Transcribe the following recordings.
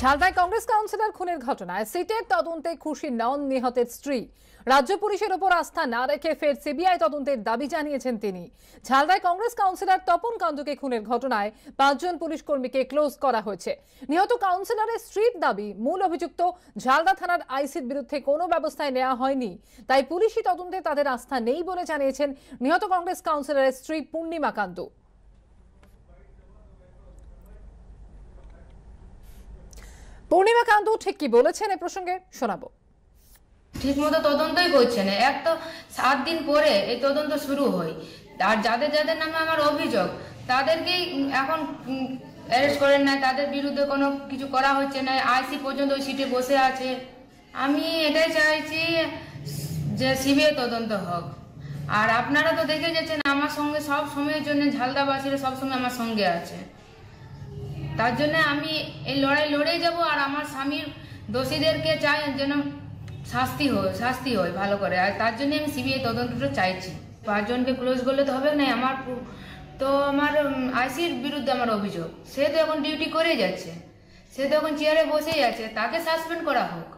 ঝালদায় Congress councillor খুনের ঘটনায় সিটের তদন্তে খুশি নন নিহতের স্ত্রী। রাজ্য পুলিশের ওপর আস্থা না রেখে ফের সিবিআই তদন্তের দাবি জানিয়েছেন তিনি। ঝালদায় কংগ্রেস কাউন্সিলর তপন কান্দুকে খুনের ঘটনায় পাঁচজন পুলিশ কর্মীকে ক্লোজ করা হয়েছে। নিহত কাউন্সিলরের স্ত্রীর দাবি, মূল অভিযুক্ত ঝালদা থানার আইসির বিরুদ্ধে কোনো ব্যবস্থায় নেওয়া হয়নি। তাই পুলিশি তদন্তে তাদের আস্থা নেই বলে জানিয়েছেন নিহত কংগ্রেস কাউন্সিলরের স্ত্রী পূর্ণিমা কান্দু পূর্ণিমা কান্দু ঠিক কি বলেছেন এ প্রসঙ্গে শোনাবো। ঠিক মতো তদন্তই করছে না। এক তো সাত দিন পরে এই তদন্ত শুরু হয়। আর যাদের যাদের নামে আমার অভিযোগ, তাদেরকেই এখন অ্যারেস্ট করেন না তাদের বিরুদ্ধে কোনো কিছু করা হচ্ছে না। আইসি পর্যন্ত ওই সিটে বসে আছে। আমি এটাই চাইছি যে সিবিআই তদন্ত হোক। আর আপনারা তো দেখে যাচ্ছেন আমার সঙ্গে সব সময়ের জন্য ঝালদাবাসীরা সবসময় আমার সঙ্গে আছে। তার জন্য আমি এই লড়াই লড়েই যাব আর আমার স্বামীর দোষীদেরকে চাই যেন শাস্তি হয় শাস্তি হয় ভালো করে। আর তার জন্য আমি সিবিআই তদন্তটা চাইছি। পাঁচজনকে ক্লোজ করলে তো হবে না, আমার তো আমার আইসির বিরুদ্ধে আমার অভিযোগ। সে তো এখন ডিউটি করে যাচ্ছে। সে তো এখন চেয়ারে বসেই আছে, তাকে সাসপেন্ড করা হোক।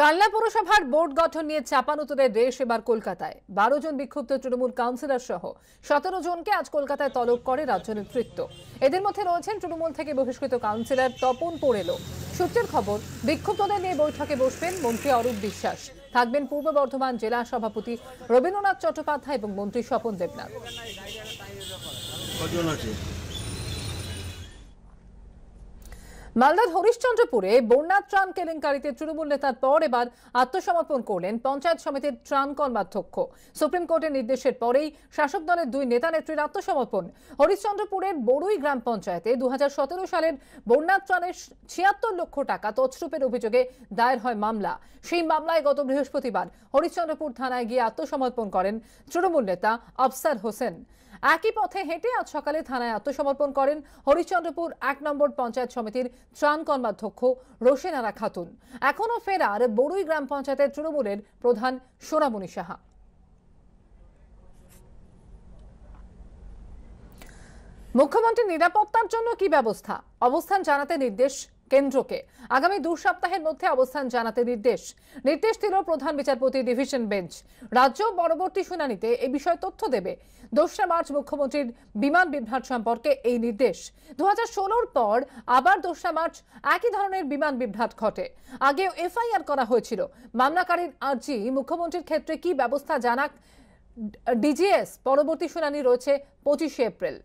কালনা পৌরসভার বোর্ড গঠন নিয়ে চাপান চাপানুতরের রেশ এবার কলকাতায়। বারো জন বিক্ষুব্ধ তৃণমূল কাউন্সিলর সহ সতেরো জনকে আজ কলকাতায় তলব করে রাজ্য নেতৃত্ব। এদের মধ্যে রয়েছেন তৃণমূল থেকে বহিষ্কৃত কাউন্সিলর তপন পোড়েলো। সূত্রের খবর, বিক্ষুব্ধদের নিয়ে বৈঠকে বসবেন মন্ত্রী অরূপ বিশ্বাস। থাকবেন পূর্ব বর্ধমান জেলা সভাপতি রবীন্দ্রনাথ চট্টোপাধ্যায় এবং মন্ত্রী স্বপন দেবনাথ কজন আছে মালদার হরিশ্চন্দ্রপুরে বন্যা ত্রাণ কেলেঙ্কারিতে তৃণমূল নেতার পর এবার আত্মসমর্পণ করলেন পঞ্চায়েত সমিতির ত্রাণ কর্মাধ্যক্ষ। সুপ্রিম কোর্টের নির্দেশের পরেই শাসক দলের দুই নেতা নেত্রীর আত্মসমর্পণ। হরিশ্চন্দ্রপুরের বড়ুই গ্রাম পঞ্চায়েতে দু সতেরো সালের বন্যা ত্রাণের ছিয়াত্তর লক্ষ টাকা তছরূপের অভিযোগে দায়ের হয় মামলা। সেই মামলায় গত বৃহস্পতিবার হরিশ্চন্দ্রপুর থানায় গিয়ে আত্মসমর্পণ করেন তৃণমূল নেতা আফসার হোসেন। একই পথে হেঁটে আজ সকালে থানায় আত্মসমর্পণ করেন হরিশ্চন্দ্রপুর এক নম্বর পঞ্চায়েত সমিতির ত্রাণ কর্মাধ্যক্ষ রোশেনারা খাতুন। এখনও ফেরার বড়ুই গ্রাম পঞ্চায়েতের তৃণমূলের প্রধান সোনামণি সাহা। মুখ্যমন্ত্রীর নিরাপত্তার জন্য কি ব্যবস্থা? অবস্থান জানাতে নির্দেশ কেন্দ্রকে। আগামী দু সপ্তাহের মধ্যে অবস্থান জানাতে নির্দেশ। নির্দেশ দিল প্রধান বিচারপতি ডিভিশন বেঞ্চ। রাজ্য পরবর্তী শুনানিতে এ বিষয়ে তথ্য দেবে। দোসরা মার্চ মুখ্যমন্ত্রীর বিমান বিভ্রাট সম্পর্কে এই নির্দেশ। দু হাজার পর আবার দোসরা মার্চ একই ধরনের বিমান বিভ্রাট ঘটে। আগেও এফআইআর করা হয়েছিল। মামলাকারীর আর্জি মুখ্যমন্ত্রীর ক্ষেত্রে কি ব্যবস্থা জানাক? ডিজিএস পরবর্তী শুনানি রয়েছে পঁচিশে এপ্রিল।